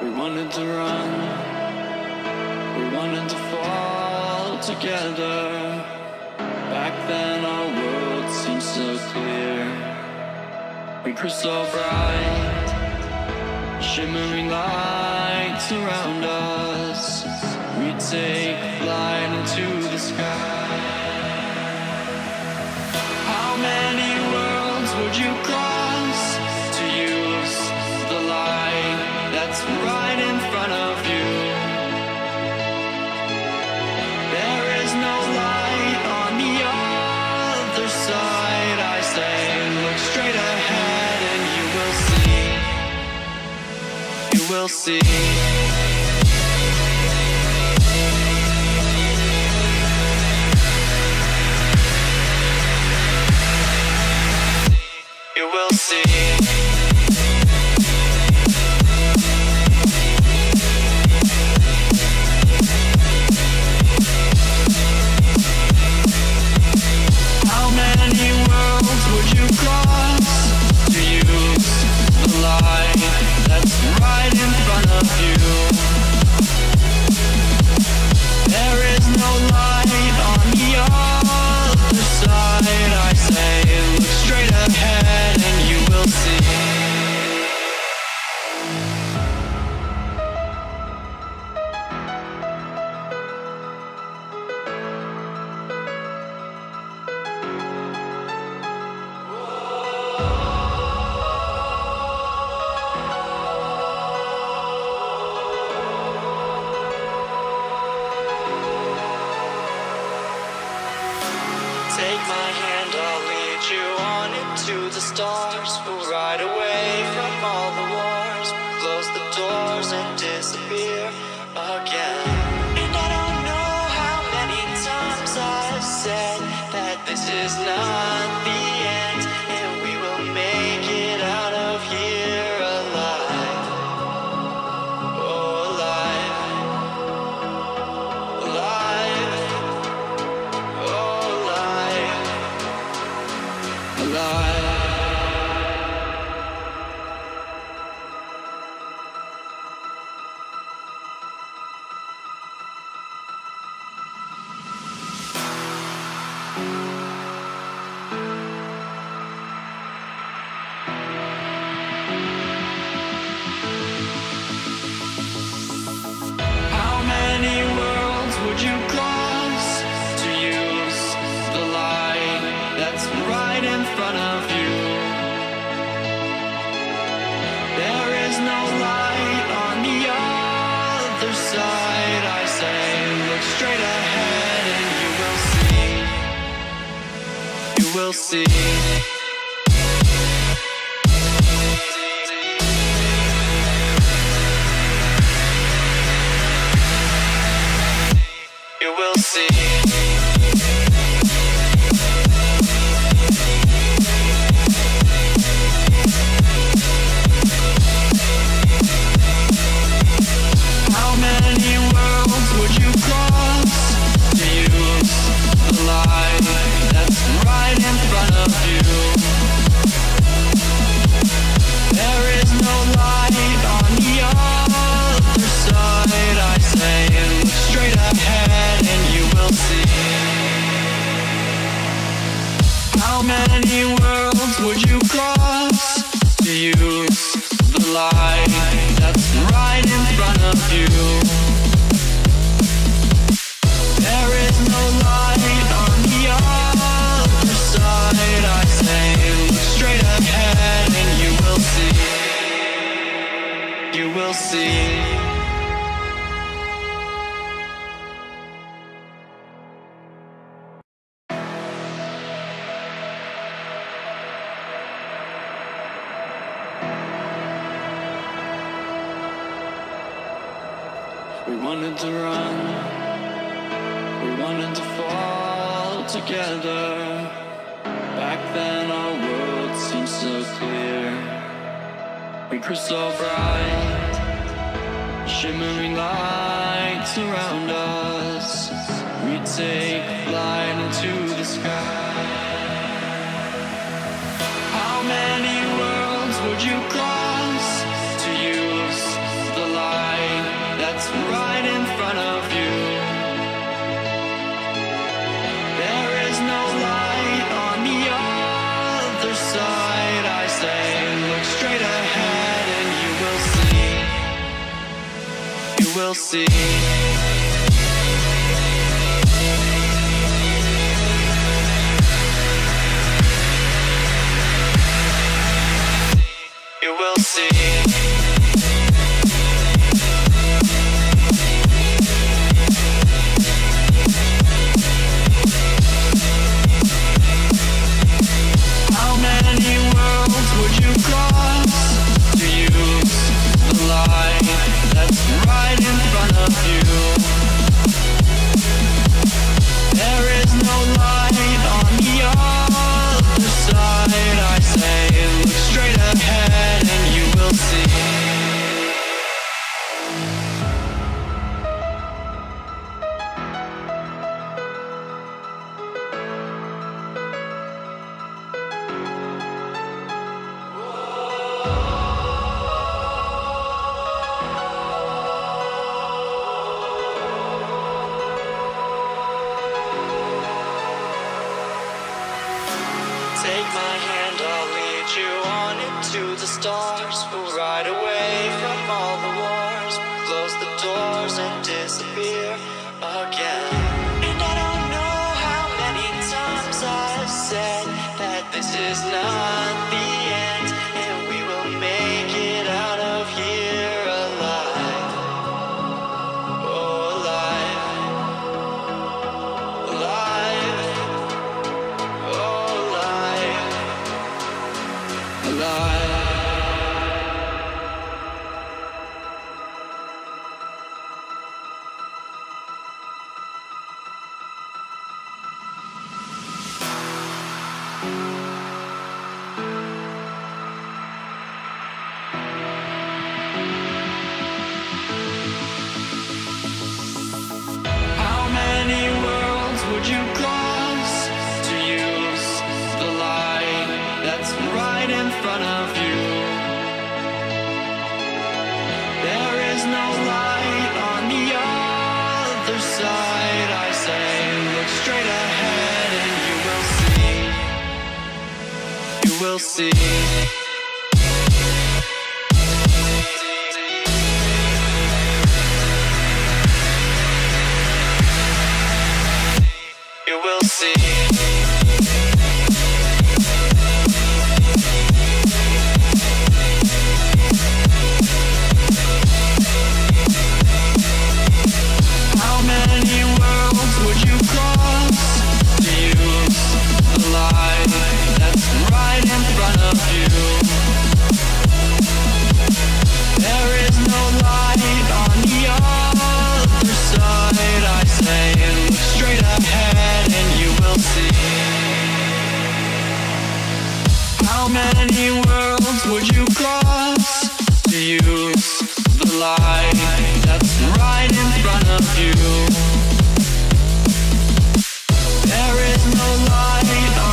We wanted to run, we wanted to fall together. Back then, our world seemed so clear. We grew so bright, shimmering lights around us. We take flight into the sky. How many worlds would you cross will see. Take my hand, I'll lead you on into the stars. We'll ride away from all the wars. Close the doors and disappear again. And I don't know how many times I've said that this is not Alive. Will see. The light that's right in front of you? There is no light on the other side. I say, look straight ahead and you will see. You will see. We wanted to run, we wanted to fall together. Back then, our world seemed so clear. We grew so bright, shimmering lights around us. We take flight into the sky. How many worlds would you cross you will see. You will see. Take my hand, I'll lead you on into the stars. We'll ride away from all the wars, close the doors and disappear again. And I don't know how many times I've said that this is not. alive. you'll see. many would you cross to use the light that's right in front of you? There is no light.